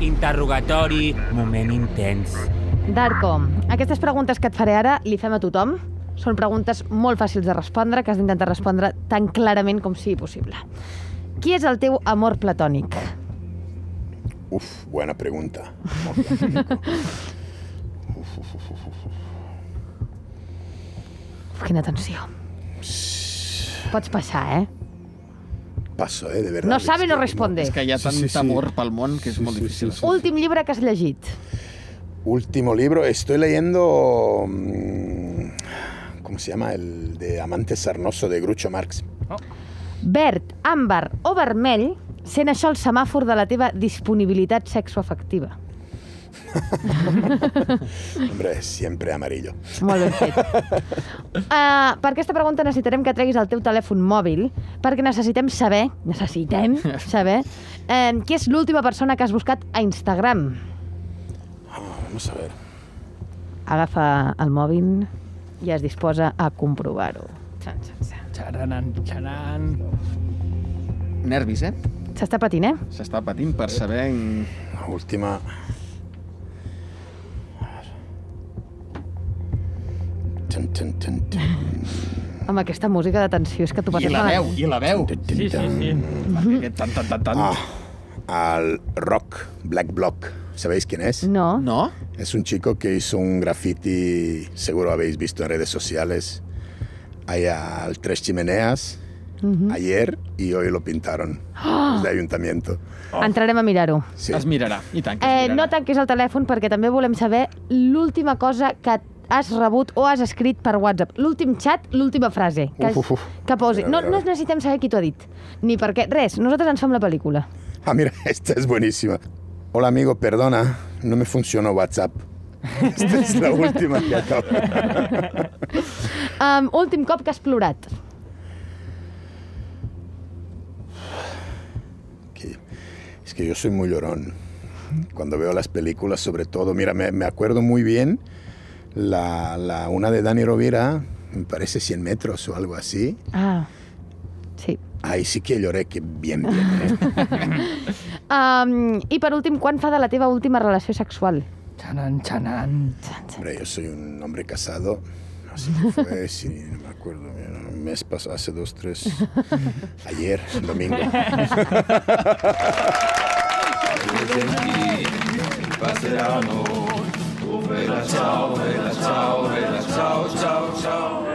interrogatori, moment intens. Darko, aquestes preguntes que et faré ara li fem a tothom. Són preguntes molt fàcils de respondre, que has d'intentar respondre tan clarament com sigui possible. Qui és el teu amor platònic? Uf, buena pregunta. Uf, quina tensió. Pots passar, eh? Paso, eh, de verdad. No sabe, no responde. És que hi ha Sí, tant sí, sí. amor pel món que és Sí, molt sí, difícil. sí, sí. Últim llibre que has llegit. Último libro, estoy leyendo. mm, ¿Cómo se llama? El de Amante Sarnoso de Groucho Marx. Verd, àmbar o vermell, sent això el semàfor de la teva disponibilitat sexoafectiva. Hombre, siempre amarillo. Molt ben fet. Uh, per aquesta pregunta necessitarem que treguis el teu telèfon mòbil perquè necessitem saber, necessitem saber, uh, qui és l'última persona que has buscat a Instagram. Ah, vamos a ver. Agafa el mòbil i es disposa a comprovar-ho. Xaranan, xaran... Nervis, eh? S'està patint, eh? S'està patint per saber... En... Última. Tan, tan, tan. Amb aquesta música de tensió és que t'ho I passes la veu, i la veu. Sí, sí, sí. Aquest tan, tan, tan, tan. Ah, al Rock Black Block. ¿Sabéis quién es? No? No? Es un chico que hizo un graffiti, seguro habéis visto en redes sociales, allá al Tres Chimeneas, ayer y hoy lo pintaron los de ayuntamiento. Entrarem a mirar-ho. Sí. Es mirarà, i tant que es Eh, mirarà. no tanquis el telèfon perquè també volem saber l'última cosa que has rebut o has escrit per WhatsApp. L'últim xat, l'última frase. Que, Uf, uf, uf. que posi. No, no necessitem saber qui t'ho ha dit. Ni per què. Res, nosaltres ens fem la pel·lícula. Ah, mira, esta es buenísima. Hola amigo, perdona, no me funcionó WhatsApp. Esta es la última que acabo. Um, últim cop que has plorat. Que- es que yo soy muy llorón. Cuando veo las películas, sobre todo, mira, me, me acuerdo muy bien la, la- una de Dani Rovira, me parece 100 metros o algo así. Ah, sí. Ahí sí que lloré, que bien, bien. ¿eh? Um, I per últim, quan fa de la teva última relació sexual? Xanan, xanan. Hombre, yo soy un hombre casado. Así fue, sí, no me acuerdo, un mes pasado, hace dos, tres. Ayer, domingo. So.